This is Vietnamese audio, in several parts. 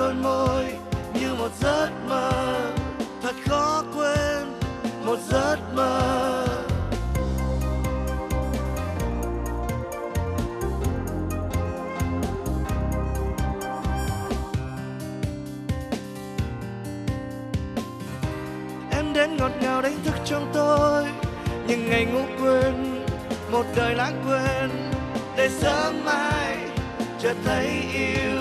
đôi môi như một giấc mơ. Thật khó quên một giấc mơ. Em đến ngọt ngào đánh thức trong tôi những ngày ngủ quên, một đời lãng quên để sớm mai chợt thấy yêu.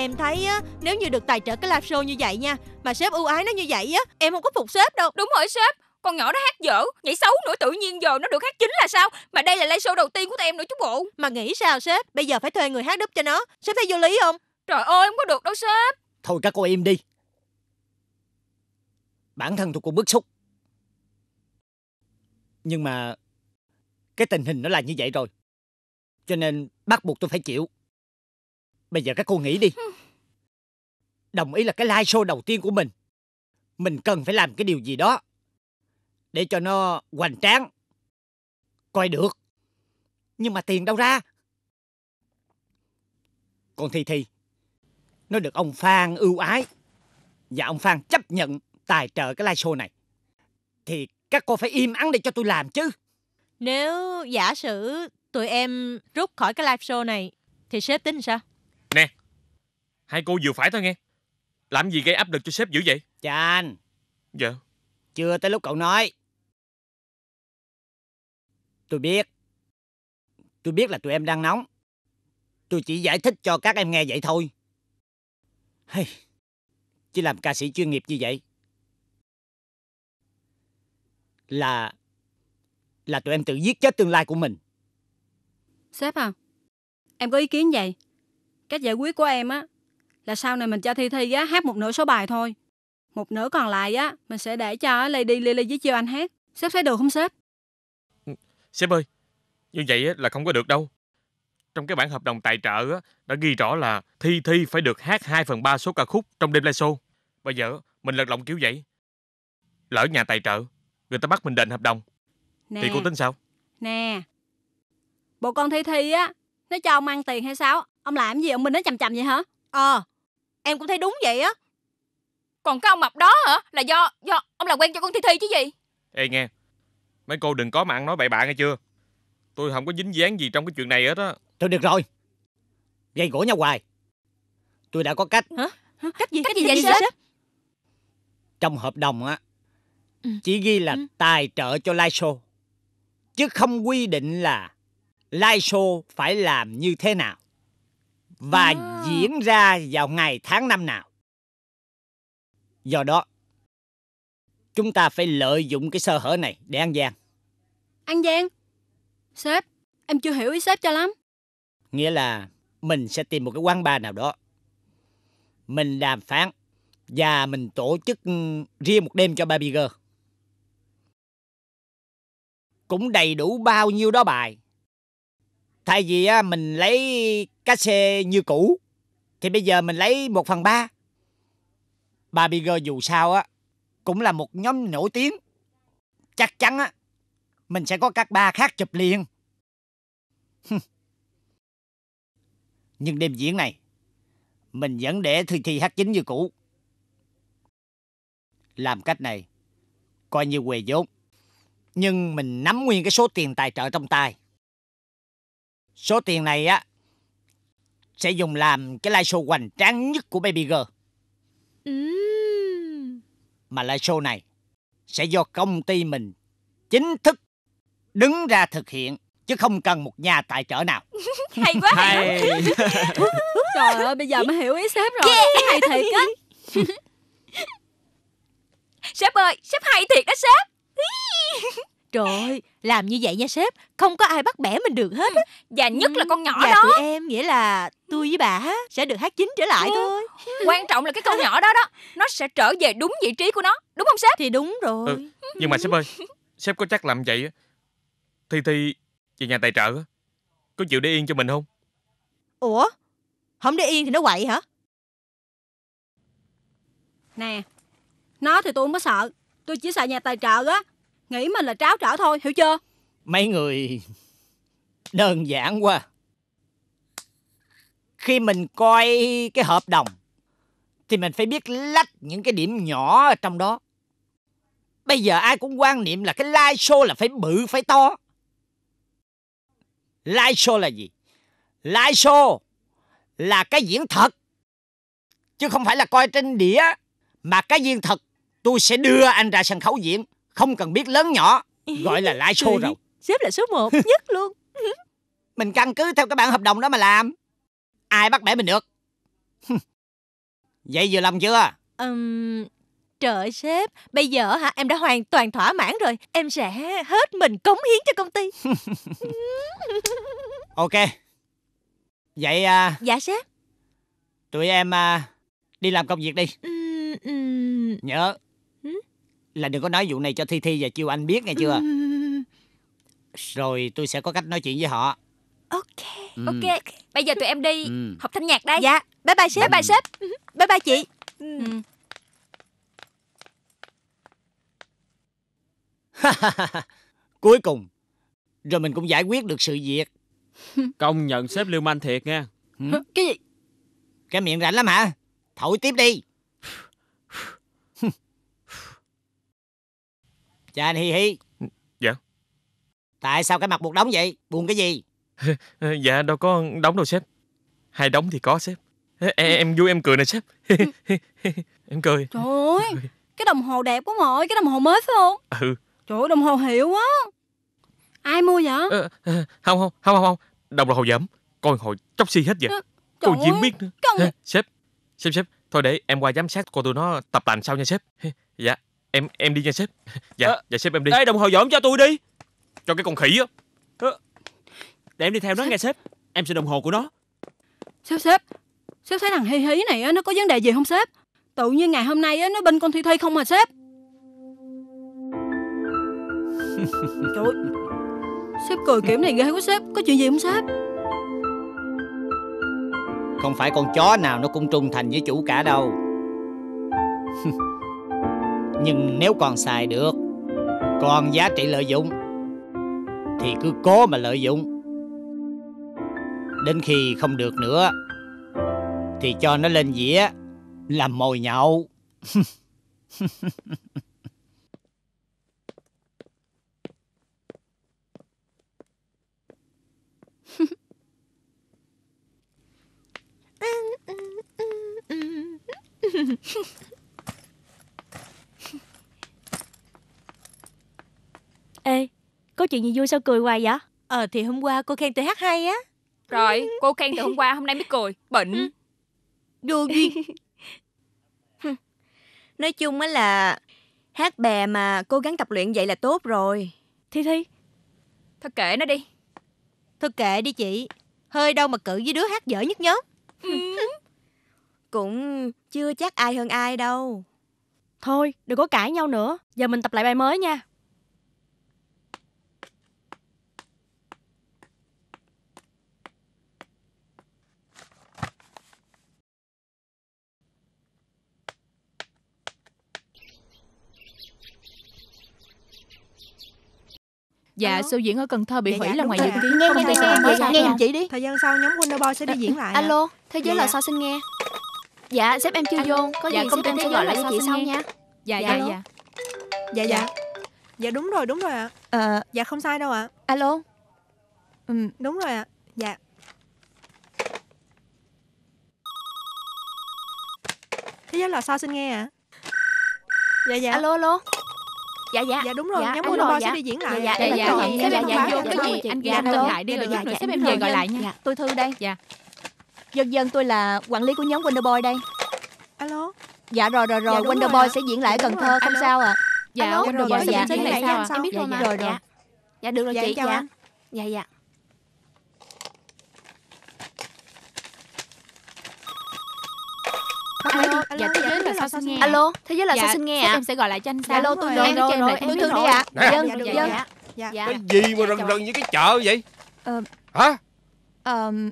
Em thấy á Nếu như được tài trợ cái live show như vậy nha Mà sếp ưu ái nó như vậy á Em không có phục sếp đâu. Đúng rồi sếp Con nhỏ nó hát dở Nhảy xấu nữa tự nhiên giờ nó được hát chính là sao? Mà đây là live show đầu tiên của tụi em nữa chứ bộ. Mà nghĩ sao sếp Bây giờ phải thuê người hát đúp cho nó Sếp thấy vô lý không? Trời ơi không có được đâu sếp. Thôi các cô im đi. Bản thân tôi cũng bức xúc. Nhưng mà Cái tình hình nó là như vậy rồi. Cho nên bắt buộc tôi phải chịu Bây giờ các cô nghĩ đi. Đồng ý là cái live show đầu tiên của mình. Mình cần phải làm cái điều gì đó Để cho nó hoành tráng, Coi được. Nhưng mà tiền đâu ra? Còn Thi Thi, Nó được ông Phan ưu ái Và ông Phan chấp nhận tài trợ cái live show này. Thì các cô phải im ắng để cho tôi làm chứ. Nếu giả sử tụi em rút khỏi cái live show này, Thì sếp tính sao? Nè Hai cô vừa phải thôi nghe. Làm gì gây áp lực cho sếp dữ vậy? Chan Dạ. Chưa tới lúc cậu nói. Tôi biết. Tôi biết là tụi em đang nóng. Tôi chỉ giải thích cho các em nghe vậy thôi. Hey, Chứ làm ca sĩ chuyên nghiệp như vậy Là Là tụi em tự giết chết tương lai của mình. Sếp à Em có ý kiến vậy Cách giải quyết của em á Là sau này mình cho Thi Thi á hát một nửa số bài thôi Một nửa còn lại á Mình sẽ để cho Lady Lily với Chiêu Anh hát Sếp thấy được không sếp Sếp ơi Như vậy á, là không có được đâu Trong cái bản hợp đồng tài trợ á, đã ghi rõ là Thi Thi phải được hát 2 phần 3 số ca khúc trong đêm live show. Bây giờ mình lật lọng kiểu vậy. Lỡ nhà tài trợ, người ta bắt mình đền hợp đồng. Nè Thì cô tính sao? Nè Bộ con Thi Thi á Nó cho ông ăn tiền hay sao Ông làm gì ông Minh nó chầm chầm vậy hả? Ờ Em cũng thấy đúng vậy á. Còn cái ông mập đó hả? Là do do ông làm quen cho con Thi Thi chứ gì? Ê nghe, mấy cô đừng có mà ăn nói bậy bạ nghe chưa? Tôi không có dính dáng gì trong cái chuyện này hết á. Thôi được rồi. Gây gỗ nhau hoài. Tôi đã có cách. Cách gì? Cách gì vậy sếp? Trong hợp đồng á Ừ. Chỉ ghi là tài trợ cho live show. Chứ không quy định là Live show phải làm như thế nào Và À. diễn ra vào ngày tháng năm nào. Do đó Chúng ta phải lợi dụng cái sơ hở này để ăn gian. Ăn gian? Sếp Em chưa hiểu ý sếp cho lắm. Nghĩa là mình sẽ tìm một cái quán bar nào đó. Mình đàm phán Và mình tổ chức ừ, riêng một đêm cho Baby Girl. Cũng đầy đủ bao nhiêu đó bài Thay vì á, mình lấy cái xe như cũ Thì bây giờ mình lấy một phần ba. Barbie Girl dù sao á, cũng là một nhóm nổi tiếng. Chắc chắn á, mình sẽ có các ba khác chụp liền. Nhưng đêm diễn này, mình vẫn để Thi Thi hát chính như cũ. Làm cách này, coi như quề vốn. Nhưng mình nắm nguyên cái số tiền tài trợ trong tay. Số tiền này á, sẽ dùng làm cái live show hoành tráng nhất của Baby Girl. Ừm. Mà live show này sẽ do công ty mình chính thức đứng ra thực hiện chứ không cần một nhà tài trợ nào. Hay quá Hay. Trời ơi, bây giờ mới hiểu ý sếp rồi. Hay thiệt á. Sếp ơi sếp hay thiệt đó sếp Trời ơi, làm như vậy nha sếp, không có ai bắt bẻ mình được hết á. Và nhất là con nhỏ Và đó tụi em nghĩa là tôi với bà á, sẽ được hát chính trở lại thôi. Quan trọng là cái con nhỏ đó đó Nó sẽ trở về đúng vị trí của nó Đúng không sếp Thì đúng rồi. Ừ. Nhưng mà sếp ơi, sếp có chắc làm vậy á, Thi Thi về nhà tài trợ á, có chịu để yên cho mình không? Ủa? Không để yên thì nó quậy hả? Nè, nó thì tôi không có sợ. Tôi chỉ sợ nhà tài trợ á. Nghĩ mình là tráo trở thôi, hiểu chưa? Mấy người đơn giản quá. Khi mình coi cái hợp đồng thì mình phải biết lách những cái điểm nhỏ ở trong đó. Bây giờ ai cũng quan niệm là cái live show là phải bự, phải to. Live show là gì? Live show là cái diễn thật. Chứ không phải là coi trên đĩa. Mà cái diễn thật tôi sẽ đưa anh ra sân khấu diễn. Không cần biết lớn nhỏ. Gọi là show Ừ, rồi. Sếp là số 1 nhất luôn. Mình căn cứ theo cái bản hợp đồng đó mà làm. Ai bắt bẻ mình được. Vậy vừa lòng chưa? Ừm, trời ơi sếp, bây giờ hả em đã hoàn toàn thỏa mãn rồi. Em sẽ hết mình cống hiến cho công ty. Ok. Vậy à, Dạ sếp. tụi em à, đi làm công việc đi. Ừm, ừm, Nhớ? Là đừng có nói vụ này cho Thi Thi và Chiêu Anh biết nghe chưa? ừm, Rồi tôi sẽ có cách nói chuyện với họ. Ok. Ừ. Ok Bây giờ tụi em đi Ừ. học thanh nhạc đây Dạ, bye bye sếp. Bye bye sếp Bye bye chị. Ừ. Cuối cùng, rồi mình cũng giải quyết được sự việc. Công nhận sếp lưu manh thiệt nha. Ừ. Cái gì? Cái miệng rảnh lắm hả? Thổi tiếp đi. Chà anh Hi Hi. Dạ. Tại sao cái mặt buộc đóng vậy? Buồn cái gì? Dạ đâu có đóng đâu sếp. Hai đóng thì có sếp. Ê, ê, Em vui em cười nè sếp. em cười. Trời ơi, cái đồng hồ đẹp quá mọi, cái đồng hồ mới phải không? Ừ. Trời ơi, đồng hồ hiệu quá. Ai mua vậy? Ờ, không không không không không. Đồng hồ dẫm. Coi hồi chốc si hết vậy. Trời Cô ơi, diễn biết nữa. Sếp. Sếp sếp. Thôi để em qua giám sát cô tụi nó tập tành sau nha sếp. Dạ. Em em đi nha sếp. Dạ. Ờ. Dạ sếp em đi. Ê đồng hồ dỗm cho tôi đi. Cho cái con khỉ á. Để em đi theo nó nghe sếp. Em sẽ đồng hồ của nó. Sếp sếp, sếp thấy thằng Hi Hí này á, nó có vấn đề gì không sếp? Tự nhiên ngày hôm nay á, nó bên con Thi Thi không mà sếp. Trời ơi, sếp cười kiểu này ghê quá sếp, có chuyện gì không sếp? Không phải con chó nào nó cũng trung thành với chủ cả đâu. Nhưng nếu còn xài được, còn giá trị lợi dụng, thì cứ cố mà lợi dụng. Đến khi không được nữa, thì cho nó lên dĩa làm mồi nhậu. Ê, có chuyện gì vui sao cười hoài vậy? Ờ thì hôm qua cô khen tôi hát hay á. Rồi cô khen từ hôm qua hôm nay mới cười Bệnh Vô duyên. Nói chung á là hát bè mà cố gắng tập luyện vậy là tốt rồi. Thi Thi, Thôi kệ nó đi Thôi kệ đi chị. Hơi đâu mà cự với đứa hát dở nhất nhóm. cũng chưa chắc ai hơn ai đâu. Thôi, đừng có cãi nhau nữa. Giờ mình tập lại bài mới nha. Dạ, Alo? show diễn ở Cần Thơ bị Dạ, hủy dạ, là ngoài dự kiến. Nghe, nghe, nghe, nghe, nghe, chị đi. Thời gian sau nhóm Wonderboy sẽ đi diễn lại ạ. Alo, thế giới Dạ, là dạ. sao xin nghe. Dạ, sếp em chưa Alo, vô. Có dạ, gì công sếp ty em sẽ gọi lại cho chị sau nghe? nha. Dạ, Dạ. dạ, dạ. Dạ dạ. Dạ đúng rồi, đúng rồi ạ. Ờ, Dạ không sai đâu ạ. alo. Ừm, Đúng rồi ạ. Dạ. Thế giới là sao xin nghe ạ? Dạ dạ. alo, alo. Dạ, dạ. Dạ đúng rồi, Dạ, nhóm Wonderboy dạ. sẽ đi diễn lại. Dạ, Dạ, dạ, dạ, dạ, dạ, dạ, dạ, dạ, vô dạ, cái dạ, gì? dạ, Anh ghi dạ, âm tên lại đi Dạ, rồi dạ, dạ, dạ, em về rồi, gọi lại nha. Dạ, tôi Thư đây. Dạ. Dân dân tôi là quản lý của nhóm Wonderboy đây. Alo. Dạ rồi rồi rồi, Dạ, Wonderboy rồi sẽ diễn lại ở Dạ, Cần Thơ rồi. không sao ạ. Dạ, rồi, dạ, sẽ dạ, dạ, dạ? Em biết Dạ, rồi dạ. mà. Rồi rồi. Dạ được rồi Dạ, chị. Dạ. anh. Dạ dạ. Alo, Alo, dạ, thế giới là sao xin nghe? Alo, thế giới là Dạ, sao xin nghe ạ? em sẽ gọi lại cho anh sau. Alo, tôi rồi, em rồi, rồi, em biết rồi. đi ạ. Dân, Dạ, dân. Dạ. Dạ. Dạ. Cái gì mà Dạ, rần rần như cái chợ vậy? Ờ, Hả? Ờm,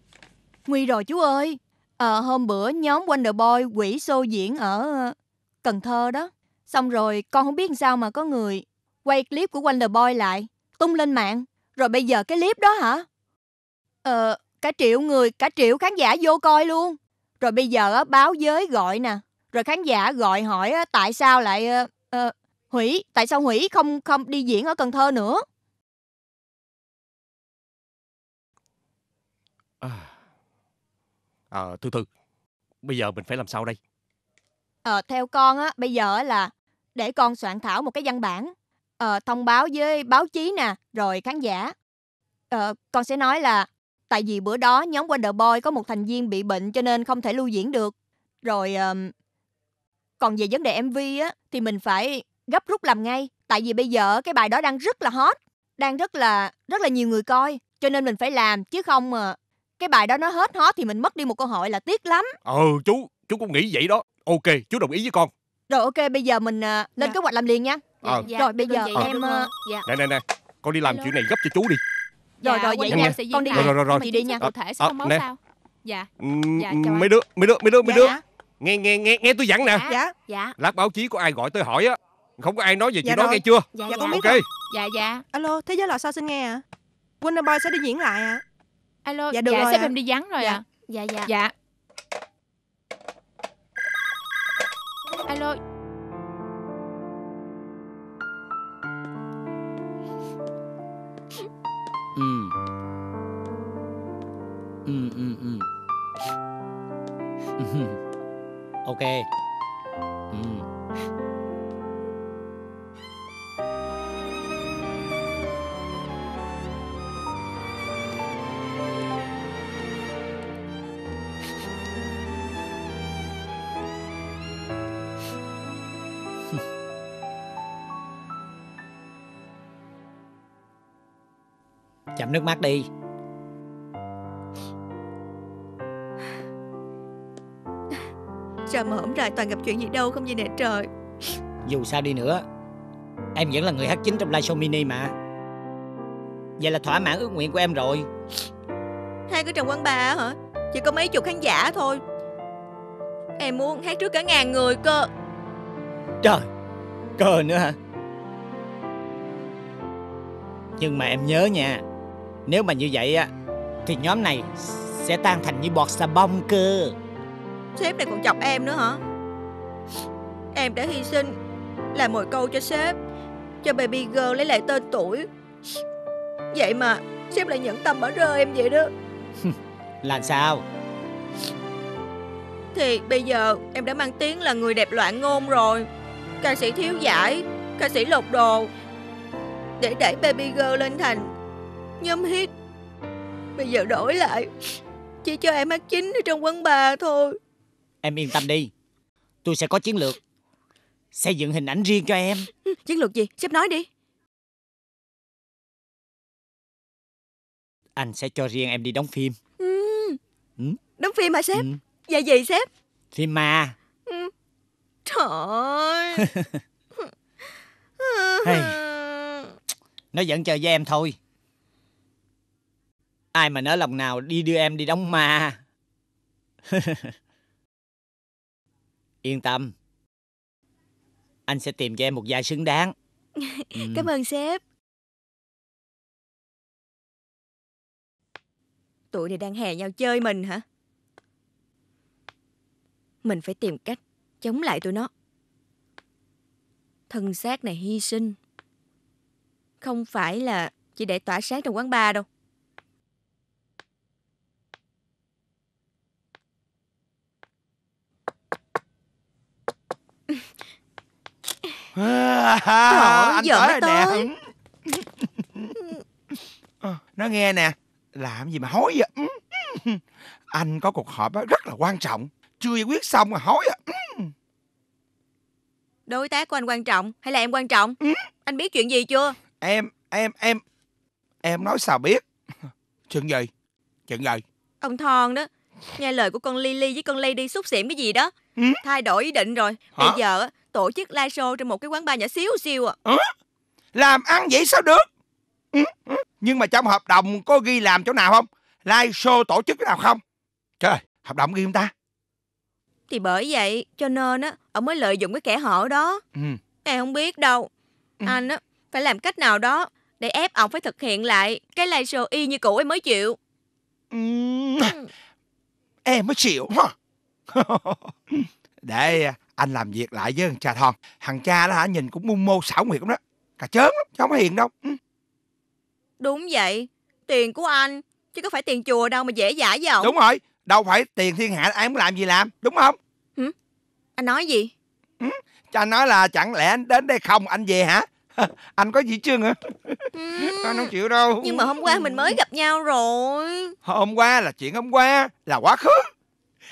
nguy rồi chú ơi. Ờ, hôm bữa nhóm Wonderboy quỷ show diễn ở ờ, Cần Thơ đó. Xong rồi con không biết sao mà có người quay clip của Wonderboy lại, tung lên mạng. Rồi bây giờ cái clip đó hả? Ờ, cả triệu người, cả triệu khán giả vô coi luôn. Rồi bây giờ á, báo giới gọi nè. Rồi khán giả gọi hỏi á, tại sao lại ờ, hủy, tại sao hủy không không đi diễn ở Cần Thơ nữa. Ờ, Thư Thư. Bây giờ mình phải làm sao đây? Ờ, theo con á, bây giờ là để con soạn thảo một cái văn bản ờ, thông báo với báo chí nè, rồi khán giả. Ờ, con sẽ nói là tại vì bữa đó nhóm Wonder Boy có một thành viên bị bệnh cho nên không thể lưu diễn được. Rồi ờm, còn về vấn đề MV á thì mình phải gấp rút làm ngay, tại vì bây giờ cái bài đó đang rất là hot, đang rất là rất là nhiều người coi, cho nên mình phải làm chứ không mà cái bài đó nó hết hot thì mình mất đi một cơ hội là tiếc lắm. Ờ, chú, chú cũng nghĩ vậy đó. Ok, chú đồng ý với con. Rồi ok, bây giờ mình à, lên Dạ. kế hoạch làm liền nha. Ờ, Rồi bây giờ chị. em ờ, Dạ. nè nè nè, con đi làm Alo. chuyện này gấp cho chú đi. Rồi, rồi, vậy nha. Con đi. Rồi, rồi, rồi, mà chị đi nha. cụ thể sẽ thông báo sau. Dạ. Ừm, Dạ, anh. mấy đứa, mấy đứa, mấy đứa, mấy Dạ, đứa. Dạ. Nghe, nghe, nghe, nghe tôi dặn nè. Dạ. Dạ. dạ, Lát báo chí có ai gọi tôi hỏi á. Không có ai nói về Dạ chuyện đó rồi. nghe chưa? dạ, Dạ, dạ. con biết Ok. Dạ, dạ. Alo, thế giới là sao xin nghe ạ? Wonderboy sẽ đi diễn lại ạ. Alo, Dạ, dạ, được rồi sếp ạ. em đi vắng rồi Dạ. ạ. dạ, dạ. Dạ. Alo, Ừ. Ừ, ừ, ừ. Ok. Ừ. Chậm nước mắt đi. Mà hổm rày toàn gặp chuyện gì đâu không vậy nè trời. Dù sao đi nữa Em vẫn là người hát chính trong live show mini mà. Vậy là thỏa mãn ước nguyện của em rồi. Hát ở trong quán bar hả? Chỉ có mấy chục khán giả thôi. Em muốn hát trước cả ngàn người cơ. Trời Cờ nữa hả? Nhưng mà em nhớ nha Nếu mà như vậy á Thì nhóm này sẽ tan thành như bọt xà bông cơ Sếp này còn chọc em nữa hả? Em đã hy sinh Làm mồi câu cho sếp Cho baby girl lấy lại tên tuổi. Vậy mà Sếp lại nhận tâm bỏ rơi em vậy đó. Là sao? Thì bây giờ em đã mang tiếng là người đẹp loạn ngôn rồi. Ca sĩ thiếu giải Ca sĩ lột đồ. Để đẩy baby girl lên thành Nhóm hit. Bây giờ đổi lại Chỉ cho em hát chính ở trong quán bar thôi Em yên tâm đi Tôi sẽ có chiến lược Xây dựng hình ảnh riêng cho em Chiến lược gì? Sếp nói đi Anh sẽ cho riêng em đi đóng phim ừ. Ừ. Đóng phim hả sếp? ừ. Dạ gì sếp? Phim ma Trời ơi Hey. Nó vẫn chơi với em thôi Ai mà nỡ lòng nào đi đưa em đi đóng ma Yên tâm. Anh sẽ tìm cho em một vai xứng đáng. Ừ. Cảm ơn sếp. Tụi này đang hè nhau chơi mình hả? Mình phải tìm cách Chống lại tụi nó. Thân xác này hy sinh. Không phải là chỉ để tỏa sáng trong quán bar đâu. Trời anh giờ tới mới rồi nè tới. Ờ, nó nghe nè làm gì mà hối vậy Ừ. anh có cuộc họp rất là quan trọng chưa giải quyết xong mà hối à. Đối tác của anh quan trọng hay là em quan trọng? Anh biết chuyện gì chưa? em em em em nói sao biết chuyện gì chuyện gì Ông Thon đó. Nghe lời của con Lily với con Lady xúc xỉm cái gì đó. Ừ? Thay đổi ý định rồi. Hả? Bây giờ tổ chức live show trong một cái quán bar nhỏ xíu xíu à. làm ăn vậy sao được Ừ, ừ. nhưng mà trong hợp đồng có ghi làm chỗ nào không live show tổ chức nào không trời hợp đồng ghi không ta Thì bởi vậy cho nên á, ông mới lợi dụng cái kẻ hở đó. ừ. Em không biết đâu. Ừ. Anh á, phải làm cách nào đó để ép ông phải thực hiện lại cái live show y như cũ em mới chịu. Ừm, em mới chịu để anh làm việc lại với thằng cha thon thằng cha đó hả nhìn cũng mưu mô xảo quyệt lắm đó. Cà chớn lắm chứ không có hiền đâu. Ừ, Đúng vậy. Tiền của anh. Chứ có phải tiền chùa đâu mà dễ dãi với ông. đúng rồi. Đâu phải tiền thiên hạ ai muốn làm gì làm đúng không? Anh nói gì? cha nói là chẳng lẽ anh đến đây không anh về hả? Anh có gì chưa hả? Anh không chịu đâu. Nhưng mà hôm qua mình mới gặp nhau rồi. hôm qua là chuyện hôm qua là quá khứ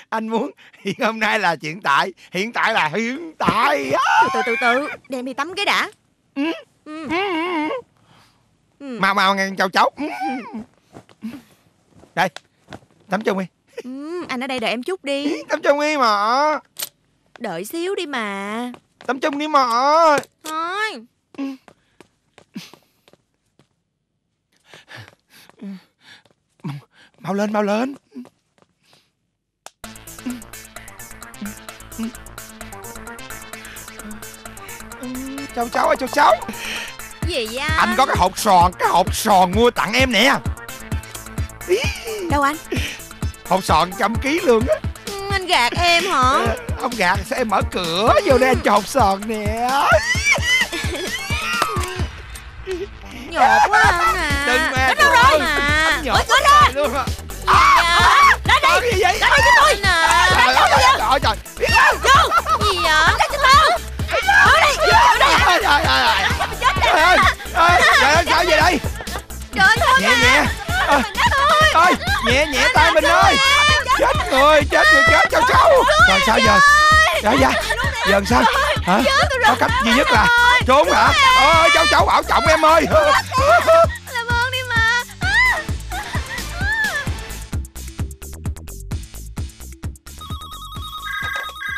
anh muốn hiện hôm nay là hiện tại hiện tại là hiện tại. Từ từ từ. Đem đi tắm cái đã. Ừ. Ừ. Ừ. mau mau nghe chào cháu đây tắm chân đi Ừ, anh ở đây đợi em chút đi. tắm chân đi mà Đợi xíu đi mà. tắm chân đi mà Thôi. mau lên mau lên cháu cháu ơi cháu cháu Gì vậy anh? anh có cái hộp sòn cái hộp sòn mua tặng em nè Đâu anh? hộp sòn trăm ký luôn á Ừ, Anh gạt em hả? ông gạt sao em mở cửa vô đây anh cho hộp sòn nè Nhột quá anh à. đừng mà Nó đâu rồi? anh À. nhột quá trời luôn à Đó Có đi. gì vậy Đó đi cho tôi. Nè. trời ơi trời ơi trời ơi. Trời ơi trời ơi sao vậy đây? Trời ơi, thương nhẹ nhẹ. Ơi, nhẹ nhẹ tay mình ơi. chết người chết người chết cháu cháu. rồi sao giờ? dạ dạ. Giờ sao? hả? Có cách duy nhất là trốn hả? Ơi cháu cháu bảo trọng em ơi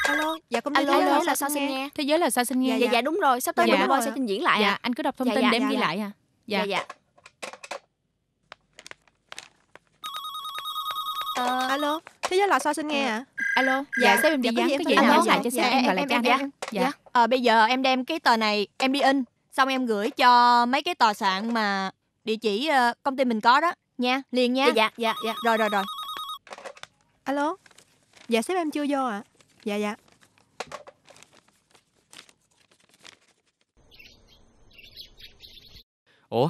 Alo, dạ công ty Alo, thế alo, giới là sao xin nghe? Thế giới là sao xin nghe? Dạ, Dạ, dạ. dạ đúng rồi, sắp tới Dạ. dạ. Boy sẽ trình diễn lại Dạ, à. anh cứ đọc thông Dạ, tin dạ, để em dạ, ghi dạ. lại à. Dạ. Dạ dạ. Ờ, Alo, thế giới là sao xin nghe à? alo, Dạ, dạ, sếp em đi dạ, có vắng, gì nói lại cho Dạ, sếp em gọi lại cho anh. em, Dạ. Dạ. Ờ, bây giờ em đem cái tờ này em đi in xong em gửi cho mấy cái tòa soạn mà địa chỉ ờ, công ty mình có đó nha liền nha Dạ, dạ, dạ. rồi rồi rồi Alo, dạ sếp em chưa vô ạ. Dạ dạ. Ủa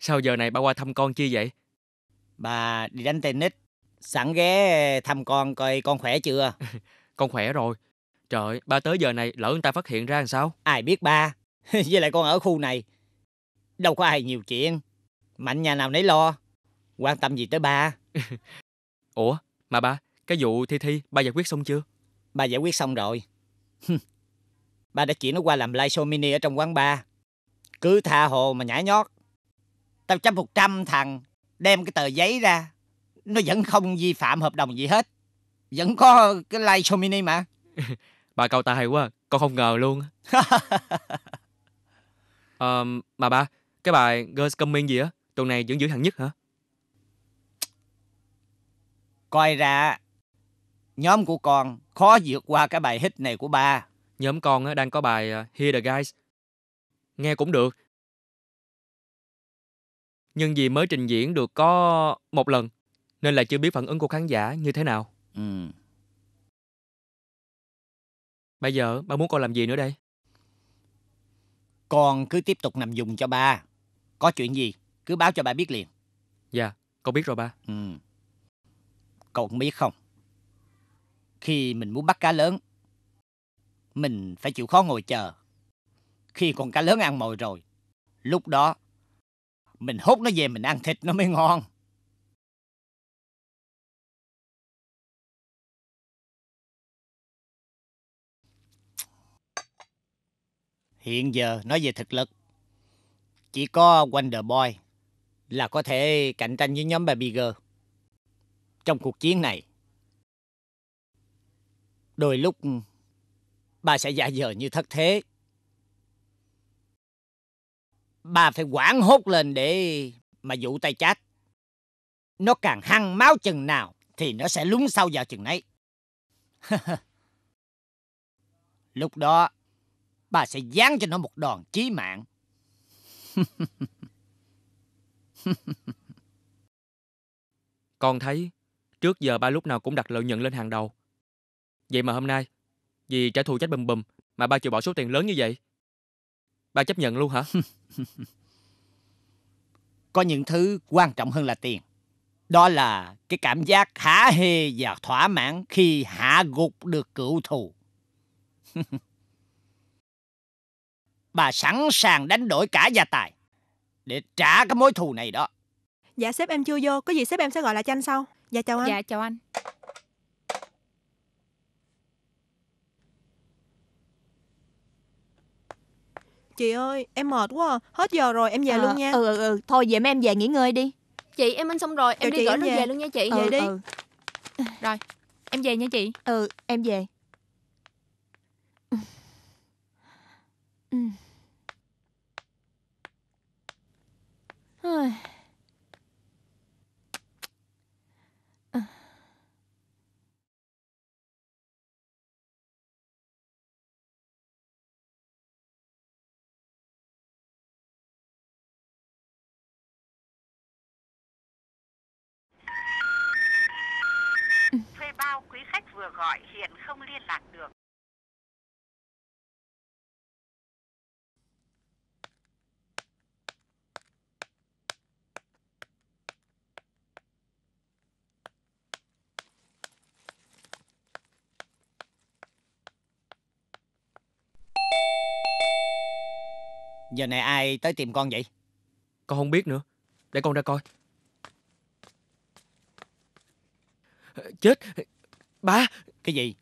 Sao giờ này ba qua thăm con chi vậy? Bà đi đánh tennis. Sẵn ghé thăm con coi con khỏe chưa? Con khỏe rồi. Trời ba tới giờ này lỡ người ta phát hiện ra làm sao? Ai biết ba. Với lại con ở khu này Đâu có ai nhiều chuyện. Mạnh nhà nào nấy lo. Quan tâm gì tới ba? Ủa mà ba Cái vụ thi thi ba giải quyết xong chưa Ba giải quyết xong rồi. Ba đã chuyển nó qua làm live show mini ở trong quán bar. Cứ tha hồ mà nhảy nhót. Tao chấp một trăm thằng Đem cái tờ giấy ra. Nó vẫn không vi phạm hợp đồng gì hết. Vẫn có cái live show mini mà. Ba cao tài quá Con không ngờ luôn. Ờm, Mà ba Cái bài Girls Coming gì á? Tuần này vẫn giữ hạng nhất hả? Coi ra Nhóm của con khó vượt qua cái bài hit này của ba Nhóm con á, đang có bài uh, Hear the Guys Nghe cũng được Nhưng vì mới trình diễn được có một lần Nên là chưa biết phản ứng của khán giả như thế nào. Ừ. Bây giờ ba muốn con làm gì nữa đây? Con cứ tiếp tục nằm dùng cho ba. Có chuyện gì, cứ báo cho ba biết liền. Dạ, con biết rồi ba. Ừ. Cậu cũng biết không? Khi mình muốn bắt cá lớn, mình phải chịu khó ngồi chờ. Khi con cá lớn ăn mồi rồi, lúc đó mình hút nó về mình ăn thịt nó mới ngon. Hiện giờ nói về thực lực, chỉ có Wonder Boy là có thể cạnh tranh với nhóm Baby Girl. Trong cuộc chiến này, đôi lúc ừ, bà sẽ giả vờ như thất thế. Bà phải quảng hốt lên để mà dụ tay chát. Nó càng hăng máu chừng nào thì nó sẽ lún sâu vào chừng nấy. Lúc đó, bà sẽ dán cho nó một đòn chí mạng. Con thấy trước giờ ba lúc nào cũng đặt lợi nhuận lên hàng đầu. Vậy mà hôm nay, vì trả thù trách bùm bùm mà ba chịu bỏ số tiền lớn như vậy. Ba chấp nhận luôn hả? Có những thứ quan trọng hơn là tiền. Đó là cái cảm giác hả hê và thỏa mãn khi hạ gục được cựu thù. bà sẵn sàng đánh đổi cả gia tài để trả cái mối thù này đó. Dạ sếp em chưa vô, có gì sếp em sẽ gọi lại cho anh sau. Dạ chào anh. Dạ chào anh. Chị ơi, em mệt quá à. Hết giờ rồi, em về Ờ, luôn nha. Ừ, ừ, ừ. Thôi vậy mấy em về nghỉ ngơi đi. Chị em ăn xong rồi, em Chào đi gửi em nó về. về luôn nha chị. Vậy ừ, đi. Ừ, Rồi, em về nha chị. ừ, em về. Ừ. gọi hiện không liên lạc được. Giờ này ai tới tìm con vậy? Con không biết nữa. Để con ra coi. Chết! Ba! Cái gì?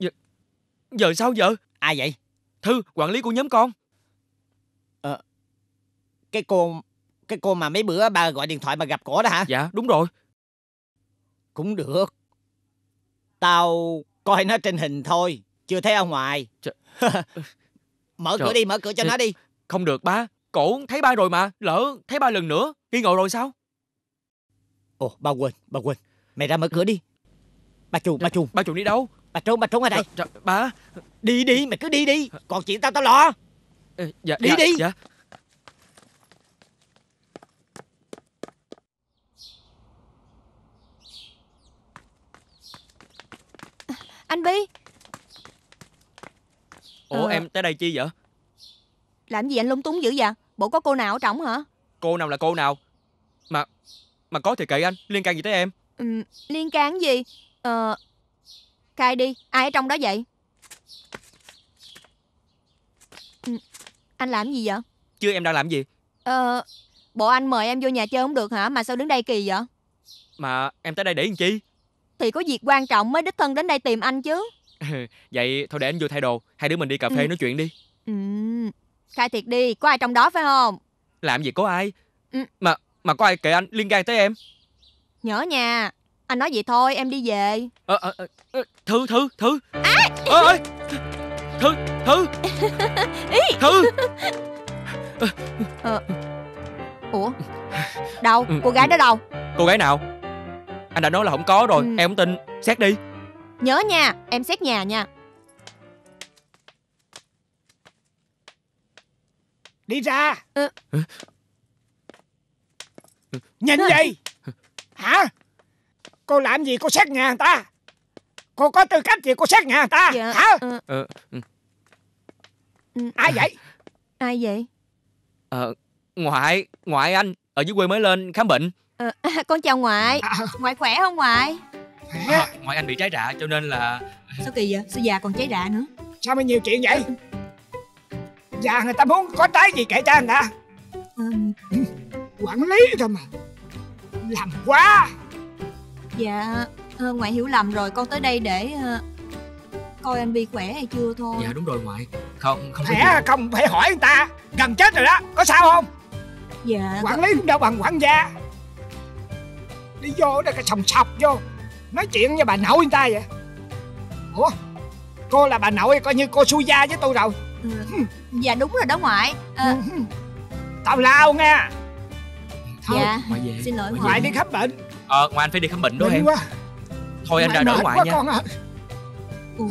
Giờ sao giờ? Ai vậy? Thư, quản lý của nhóm con. Cái cô cái cô mà mấy bữa ba gọi điện thoại mà gặp cổ đó hả? Dạ, đúng rồi. Cũng được. Tao coi nó trên hình thôi, chưa thấy ở ngoài. Mở Trời- cửa đi, mở cửa cho Trời- nó đi. Không được ba. Cổ thấy ba rồi mà. Lỡ thấy ba lần nữa. Nghi ngộ rồi sao? Ồ, ba quên, ba quên. Mày ra mở cửa đi. Ba chuồng, ba chuồng, Ba chuồng đi đâu? ba trốn, ba trốn ở đây. Trời, trời, ba. Đi đi, mày cứ đi đi. Còn chuyện tao tao lo. Ê, Dạ, Đi dạ, đi. Dạ. Anh Bi, Ủa Ờ. em tới đây chi vậy? làm gì anh lung túng dữ vậy? Bộ có cô nào ở trỏng hả? Cô nào là cô nào? Mà mà có thì kệ anh, liên can gì tới em? Ừm, liên can gì? Ờ, khai đi, ai ở trong đó vậy? Ừm, anh làm gì vậy? Chứ em đang làm gì? Ờ, bộ anh mời em vô nhà chơi không được hả? Mà sao đứng đây kỳ vậy? Mà em tới đây để làm chi? Thì có việc quan trọng mới đích thân đến đây tìm anh chứ. Vậy thôi để anh vô thay đồ, hai đứa mình đi cà phê Ừ. nói chuyện đi. Ừm, khai thiệt đi, có ai trong đó phải không? Làm gì có ai? Ừ. Mà mà có ai kệ anh liên can tới em? Nhớ nha. Anh nói vậy thôi, em đi về. Ờ, ờ, ờ, thư thư thư. À! Ơ ơi. Thư thư. thư. Ủa? Đâu? Ừ, Cô gái đó đâu? Cô gái nào? Anh đã nói là không có rồi, Ừ. em không tin. Xét đi. Nhớ nha, em xét nhà nha. Đi ra. Ờ. Nhìn gì? Hả? Cô làm gì cô xét nhà người ta? Cô có tư cách gì cô xét nhà người ta? Dạ Hả? ờ, Ờ, ừ, ừ, Ai vậy? Ai vậy? Ờ, ngoại, ngoại anh, ở dưới quê mới lên khám bệnh. Ờ, Con chào ngoại. Ngoại khỏe không ngoại? À, ngoại anh bị trái rạ cho nên là Sao kỳ vậy? Sao già còn cháy rạ nữa? Sao mà nhiều chuyện vậy? Già người ta muốn có trái gì kể cho người ta. Ừm, Quản lý thôi mà. Làm quá Dạ ờ, Ngoại hiểu lầm rồi con tới đây để ờ, Coi anh Bi khỏe hay chưa thôi. Dạ đúng rồi ngoại. Không, không có không? Phải hỏi người ta. Gần chết rồi đó. Có sao không? Dạ. Quản lý cũng đâu bằng quản gia. Đi vô đây cái sòng sọc vô. Nói chuyện với bà nội người ta vậy. Ủa? Cô là bà nội coi như cô xui gia với tôi rồi. Ừ, Dạ đúng rồi đó ngoại. Ờ, Tào lao nghe. Thôi Dạ. Ngoại về. Xin lỗi Ngoại ngoại đi khám bệnh Ờ, ngoại anh phải đi khám bệnh đó em. quá Thôi anh ra đỡ ngoại quá nha. con ơi. Ủa,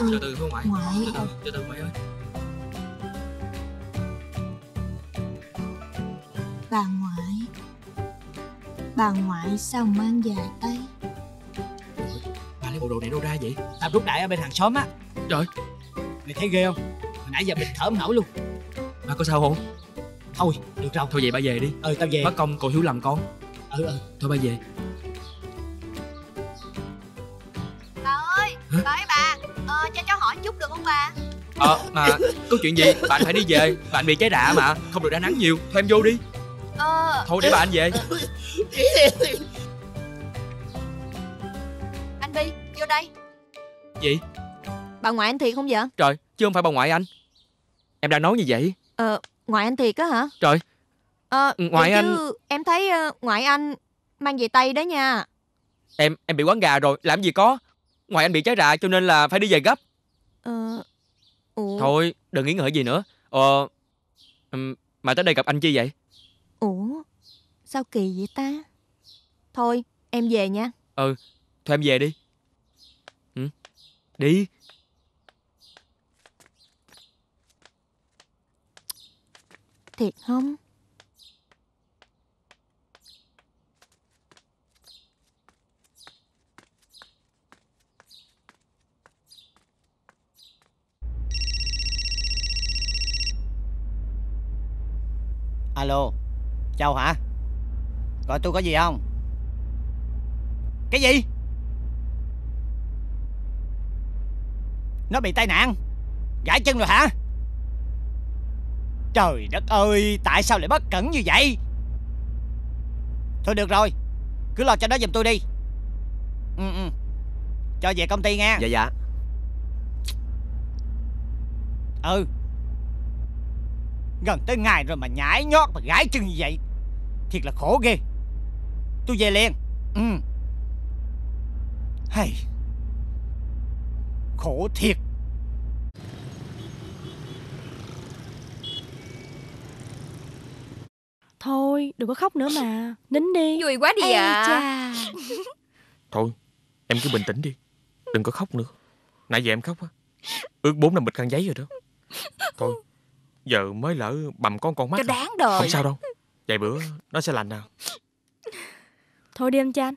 Từ từ thôi ngoại. Ngoại Từ từ, từ từ ngoại ơi. Bà ngoại Bà ngoại sao mang dài tay Bà lấy bộ đồ này đâu ra vậy? Tao rút đại ở bên hàng xóm á Trời. Mày thấy ghê không Hồi nãy giờ mình thở không nổi luôn Bà có sao không? Thôi được rồi Thôi vậy bà về đi. Ừ tao về Mất công còn hiểu lầm con. Ừ ừ Thôi bà về. Bà ơi Hả? Bà ơi bà ờ, Cho cháu hỏi chút được không bà Ờ, mà có chuyện gì? Bạn phải đi về. Bạn bị trái rạ mà. Không được ra nắng nhiều. Thôi em vô đi. Ờ Thôi để bà anh về. Anh Bi vô đây Gì? Bà ngoại anh thiệt không vậy Trời, chứ không phải bà ngoại anh. Em đang nói như vậy. Ờ ngoại anh thiệt á hả Trời. Ờ Ngoại vậy anh- chứ Em thấy ờ, ngoại anh Mang về tay đó nha Em em bị quán gà rồi, làm gì có. Ngoài anh bị trái rạ cho nên là phải đi về gấp. Ờ Ủa Thôi, đừng nghĩ ngợi gì nữa. Ờ ừm, mà tới đây gặp anh chi vậy? Ủa Sao kỳ vậy ta Thôi em về nha Thôi em về đi. Ừ. Đi. Thiệt không Alo Châu hả? Gọi tôi có gì không? Cái gì? Nó bị tai nạn Gãy chân rồi hả? Trời đất ơi Tại sao lại bất cẩn như vậy? Thôi được rồi Cứ lo cho nó giùm tôi đi. Ừ ừ Cho về công ty nha. Dạ dạ. Ừ Gần tới ngày rồi mà nhảy nhót mà gãi chân như vậy Thiệt là khổ ghê. Tôi về liền. Ừ. Hay. Khổ thiệt. Thôi đừng có khóc nữa mà. Nín đi. Vui quá đi Ây à. cha. Thôi em cứ bình tĩnh đi. Đừng có khóc nữa. Nãy giờ em khóc á. Ước bốn năm bịch khăn giấy rồi đó. Thôi Giờ mới lỡ bầm con con mắt Cho à. đáng đời Không sao đâu. Vài bữa nó sẽ lành nào Thôi đi anh Chan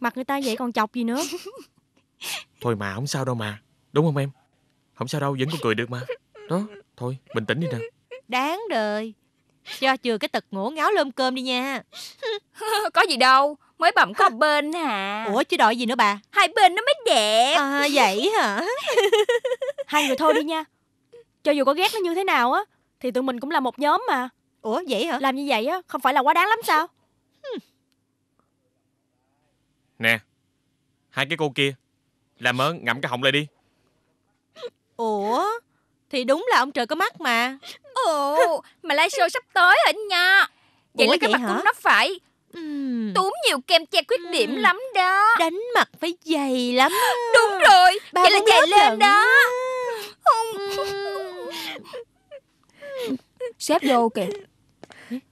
Mặt người ta vậy còn chọc gì nữa. Thôi mà không sao đâu mà. Đúng không em? Không sao đâu vẫn còn cười được mà. Đó Thôi bình tĩnh đi nè Đáng đời. Cho chừa cái tật ngổ ngáo lơm cơm đi nha. Có gì đâu Mới bẩm có bên hả? Ủa chứ đòi gì nữa bà? Hai bên nó mới đẹp. À vậy hả? Hai người thôi đi nha. Cho dù có ghét nó như thế nào á Thì tụi mình cũng là một nhóm mà. Ủa vậy hả? Làm như vậy á Không phải là quá đáng lắm sao? Nè Hai cái cô kia Làm ơn ngậm cái họng lại đi. Ủa? Thì đúng là ông trời có mắt mà. Ồ Mà live show sắp tới hả nha? Vậy Ủa là cái vậy mặt hả? của nó phải Ừm, Túm nhiều kem che khuyết điểm lắm đó. Đánh mặt phải dày lắm. Đúng rồi Ba Vậy là bốn dày lớp lên lận. đó Xếp vô kìa.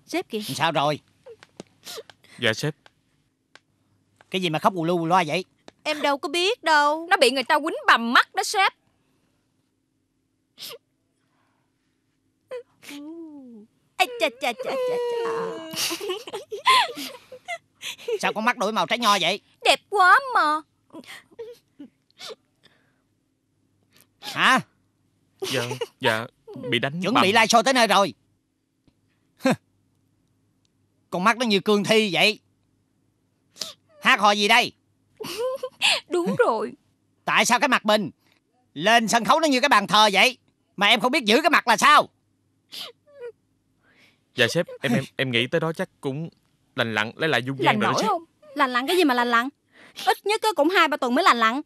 Sếp kìa. Sao rồi? Dạ sếp. Cái gì mà khóc ù lu loa vậy? Em đâu có biết đâu. Nó bị người ta quýnh bầm mắt đó sếp. Ê, chà, chà, chà, chà, chà. Sao con mắt đổi màu trái nho vậy? Đẹp quá mà. Hả? Dạ Dạ Bị đánh Chuẩn bầm. bị lai show tới nơi rồi Con mắt nó như cương thi vậy Hát hò gì đây Đúng rồi Tại sao cái mặt mình Lên sân khấu nó như cái bàn thờ vậy Mà em không biết giữ cái mặt là sao Dạ sếp Em em em nghĩ tới đó chắc cũng Lành lặn lấy lại dung nhan Lành nổi không? Lành lặn cái gì mà lành lặn? Ít nhất á cũng hai ba tuần mới lành lặn.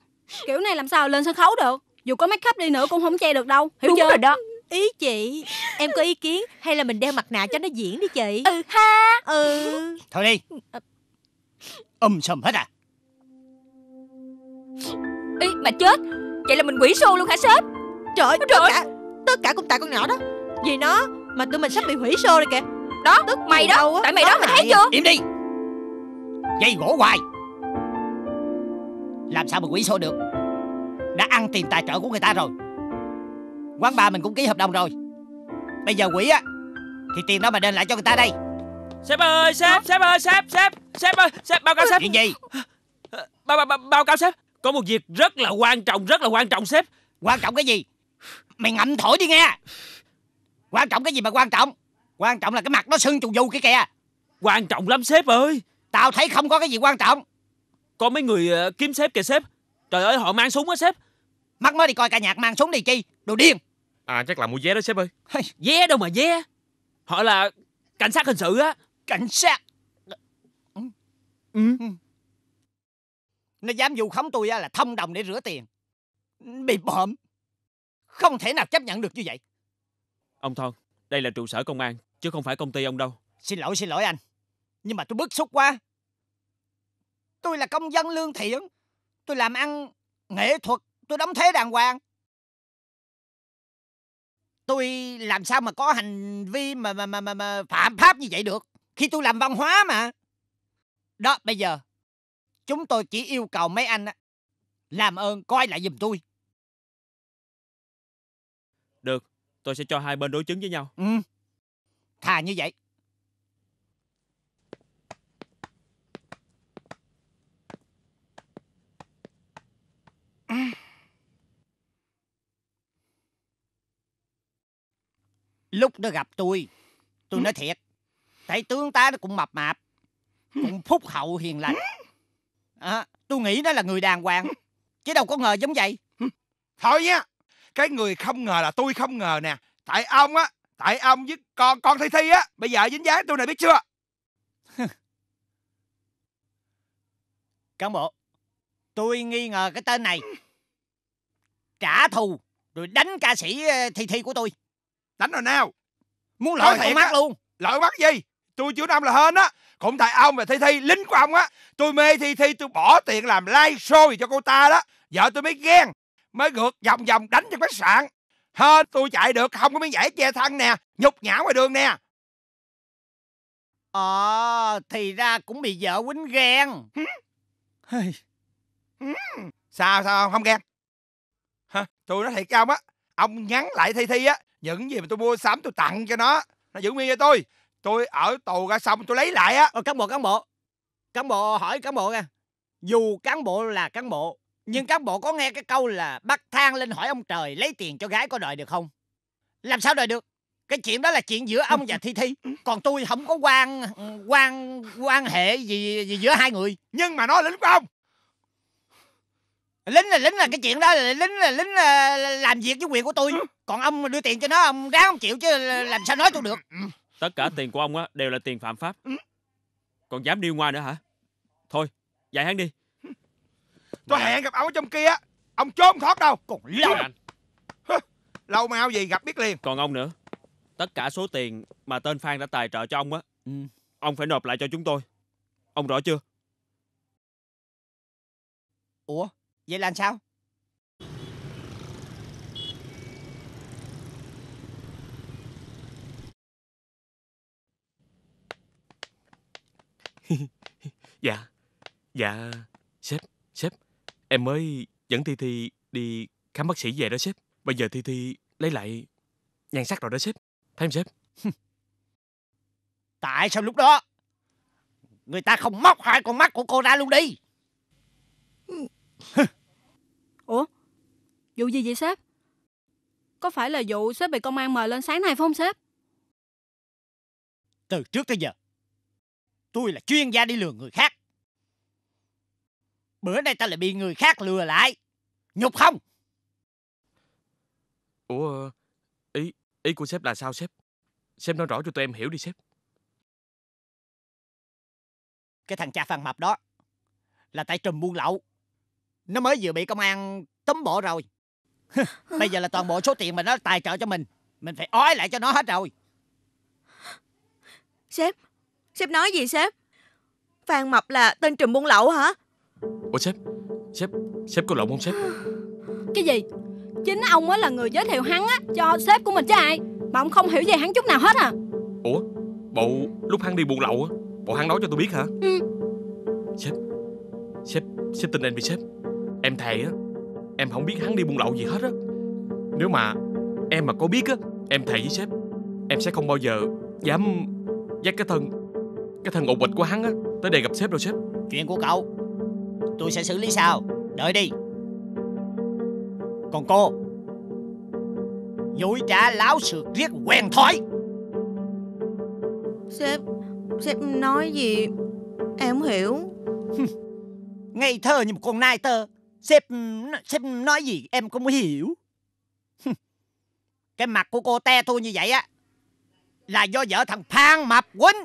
Kiểu này làm sao lên sân khấu được? Dù có make up đi nữa cũng không che được đâu. Hiểu Đúng chưa? rồi đó Ý chị Em có ý kiến Hay là mình đeo mặt nạ cho nó diễn đi chị? Ừ ha. Ừ. Thôi đi. Um sùm hết à? Ý mà chết. Vậy là mình quỷ xô luôn hả sếp? Trời ơi, Trời tất cả Tất cả cũng tại con nhỏ đó. Vì nó Mà tụi mình sắp bị hủy show rồi kìa. Đó Tức mày đó. đâu Tại mày có đó mày thấy chưa? Im đi. Dây gỗ hoài. Làm sao mà quỷ xô được? Đã ăn tiền tài trợ của người ta rồi Quán bar mình cũng ký hợp đồng rồi Bây giờ quỷ á Thì tiền đó mà đền lại cho người ta đây Sếp ơi, sếp, sếp ơi, sếp, sếp, sếp ơi, sếp, báo cáo sếp. Chuyện gì Báo, báo, báo, báo cáo sếp. Có một việc rất là quan trọng, rất là quan trọng sếp. Quan trọng cái gì Mày ngậm thổi đi nghe Quan trọng cái gì mà quan trọng Quan trọng là cái mặt nó sưng trù dù kia kìa Quan trọng lắm sếp ơi. Tao thấy không có cái gì quan trọng Có mấy người ờ, kiếm sếp kìa sếp. Trời ơi, họ mang súng á sếp. Mắc mới đi coi ca nhạc mang súng đi chi Đồ điên À chắc là mua vé đó sếp ơi. Vé đâu mà vé. Họ là cảnh sát hình sự á. Cảnh sát. Ừ. Nó dám vu khống tôi á là thông đồng để rửa tiền. Bị bợm. Không thể nào chấp nhận được như vậy. Ông Thon, đây là trụ sở công an, chứ không phải công ty ông đâu. Xin lỗi xin lỗi anh. Nhưng mà tôi bức xúc quá. Tôi là công dân lương thiện. Tôi làm ăn nghệ thuật. Tôi đóng thế đàng hoàng Tôi làm sao mà có hành vi mà mà mà mà, mà phạm pháp như vậy được? Khi tôi làm văn hóa mà. Đó bây giờ Chúng tôi chỉ yêu cầu mấy anh á Làm ơn coi lại giùm tôi. Được, tôi sẽ cho hai bên đối chứng với nhau. Ừ. Thà như vậy Lúc nó gặp tôi Tôi nói thiệt Tại tướng tá nó cũng mập mạp Cũng phúc hậu hiền lành. À, Tôi nghĩ nó là người đàng hoàng Chứ đâu có ngờ giống vậy. Thôi nha Cái người không ngờ là tôi không ngờ nè. Tại ông á Tại ông với con con Thi Thi á Bây giờ dính dáng tôi này biết chưa? Cán bộ Tôi nghi ngờ cái tên này. Trả thù Rồi đánh ca sĩ ờ, Thi Thi của tôi Đánh rồi nào Muốn lội thiệt mắt luôn. Lợi mắt gì? Tôi chịu năm là hên á. Cũng tại ông và Thi Thi lính của ông á. Tôi mê Thi Thi tôi bỏ tiền làm live show gì cho cô ta đó. Vợ tôi mới ghen Mới gượt vòng vòng đánh trong khách sạn. Hên tôi chạy được không có miếng giải che thân nè Nhục nhã ngoài đường nè. Ờ Thì ra cũng bị vợ quýnh ghen. Sao sao không ghen. Hả? Tôi nói thiệt với ông á Ông nhắn lại Thi Thi á Những gì mà tôi mua sắm tôi tặng cho nó. Nó giữ nguyên cho tôi. Tôi ở tù ra xong tôi lấy lại á. Ờ, cán bộ cán bộ. Cán bộ hỏi cán bộ nha. Dù cán bộ là cán bộ Nhưng cán bộ có nghe cái câu là Bắt thang lên hỏi ông trời Lấy tiền cho gái có đòi được không? Làm sao đòi được? Cái chuyện đó là chuyện giữa ông và Thi Thi. Còn tôi không có quan quan quan hệ gì, gì giữa hai người. Nhưng mà nó lính của ông lính là lính là cái chuyện đó là lính là lính là làm việc với quyền của tôi còn ông đưa tiền cho nó ông ráng ông chịu chứ làm sao nói tôi được Tất cả tiền của ông á đều là tiền phạm pháp. Còn dám điêu ngoa nữa hả? Thôi, giải hắn đi. Tôi hẹn gặp ông ở trong kia á Ông trốn thoát đâu còn lâu Lâu mau gì gặp biết liền Còn ông nữa. Tất cả số tiền mà tên Phan đã tài trợ cho ông á, Ừ. ông phải nộp lại cho chúng tôi. Ông rõ chưa? ủa vậy là sao? Dạ Dạ Sếp Sếp. Em mới dẫn Thi Thi đi khám bác sĩ về đó sếp. Bây giờ Thi Thi lấy lại nhan sắc rồi đó sếp. Thấy không sếp? Tại sao lúc đó Người ta không móc hai con mắt của cô ra luôn đi Ủa? Vụ gì vậy sếp? Có phải là vụ sếp bị công an mời lên sáng nay phải không sếp? Từ trước tới giờ Tôi là chuyên gia đi lừa người khác Bữa nay ta lại bị người khác lừa lại Nhục không Ủa, ý ý của sếp là sao sếp? Sếp nói rõ cho tụi em hiểu đi sếp. Cái thằng cha Phan Mập đó Là tại trùm buôn lậu Nó mới vừa bị công an tóm bộ rồi Bây giờ là toàn bộ số tiền mà nó tài trợ cho mình Mình phải ói lại cho nó hết rồi Sếp, sếp nói gì sếp? Phan Mập là tên trùm buôn lậu hả? Ủa sếp, sếp, sếp có lộn không sếp? Cái gì? Chính ông á là người giới thiệu hắn á cho sếp của mình chứ ai? Mà ông không hiểu về hắn chút nào hết à? Ủa, bộ lúc hắn đi buôn lậu á, bộ hắn nói cho tôi biết hả? Ừ. Sếp, sếp, sếp tin em đi sếp. Em thề á, em không biết hắn đi buôn lậu gì hết á. Nếu mà em mà có biết á, em thề với sếp, em sẽ không bao giờ dám dắt cái thân cái thân ột bịch của hắn á tới đây gặp sếp đâu sếp. Chuyện của cậu Tôi sẽ xử lý sao Đợi đi Còn cô Dối trá láo sượt riết quen thói Sếp, sếp nói gì? Em không hiểu. Ngây thơ như một con nai tơ Sếp Sếp nói gì em không hiểu. Cái mặt của cô te tôi như vậy á Là do vợ thằng Phan Mập quýnh.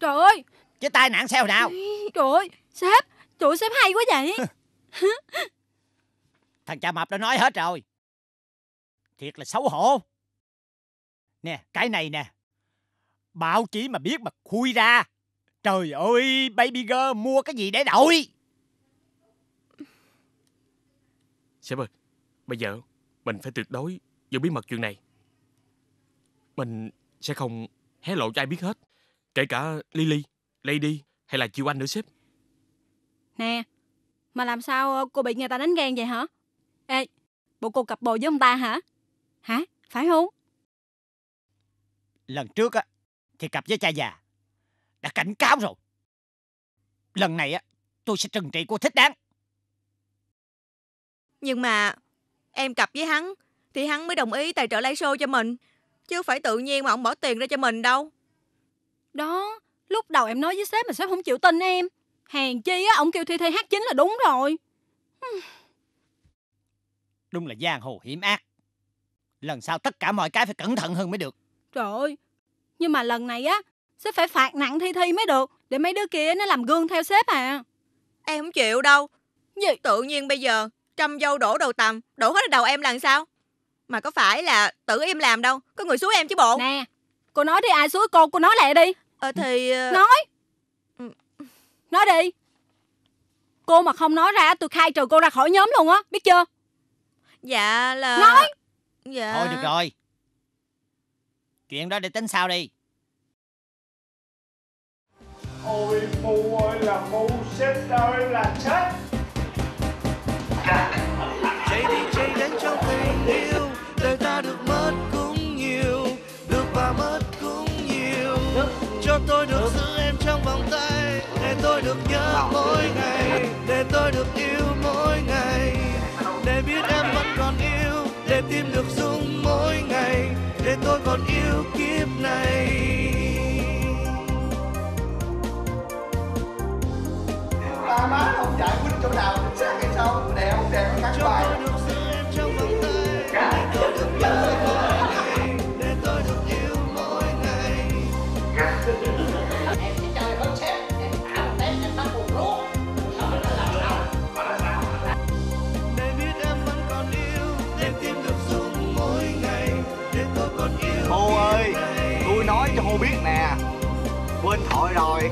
Trời ơi, Chứ tai nạn sao nào? Trời ơi, sếp, trời ơi, sếp hay quá vậy. Thằng cha Mập đã nói hết rồi. Thiệt là xấu hổ. Nè cái này nè. Báo chí mà biết mà khui ra. Trời ơi baby girl mua cái gì để đổi Sếp ơi, bây giờ mình phải tuyệt đối giữ bí mật chuyện này. Mình sẽ không hé lộ cho ai biết hết. Kể cả Lily, Lady hay là Chiêu Anh nữa sếp. Nè, mà làm sao cô bị người ta đánh ghen vậy hả? Ê, bộ cô cặp bồ với ông ta hả? Hả? Phải không? Lần trước á Thì cặp với cha già Đã cảnh cáo rồi Lần này á Tôi sẽ trừng trị cô thích đáng Nhưng mà em cặp với hắn thì hắn mới đồng ý tài trợ live show cho mình. Chứ không phải tự nhiên mà ông bỏ tiền ra cho mình đâu. Đó, lúc đầu em nói với sếp mà sếp không chịu tin em. Hèn chi á, ông kêu Thi Thi hát chính là đúng rồi. Đúng là giang hồ hiểm ác Lần sau tất cả mọi cái phải cẩn thận hơn mới được Trời ơi, nhưng mà lần này á, sếp phải phạt nặng Thi Thi mới được. Để mấy đứa kia nó làm gương theo sếp à. Em không chịu đâu. Gì? Tự nhiên bây giờ trăm dâu đổ đầu tầm, đổ hết ở đầu em là sao? Mà có phải là tự em làm đâu, có người xúi em chứ bộ. Nè, cô nói đi ai suối cô, cô nói lại đi. Ờ thì... ờ, Nói. Ừ. Nói đi. Cô mà không nói ra tôi khai trừ cô ra khỏi nhóm luôn á, biết chưa? Dạ là... Nói. Dạ... Thôi được rồi Chuyện đó để tính sau đi Ôi mù ơi là mù, sếp ơi là sếp chạy đi, chạy đến trong tình yêu. Đời ta được mất cũng nhiều, được và mất cũng nhiều. Cho tôi được giữ em trong vòng tay, để tôi được nhớ mỗi ngày, để tôi được yêu mỗi ngày. Để biết em vẫn còn yêu, để tìm được dung mỗi ngày, để tôi còn yêu kiếp này. Ba má không giải quyết chỗ nào chính xác hay sao Đèo không bài em em Hồ ơi. Tôi nói cho Hồ biết nè Quên thoại rồi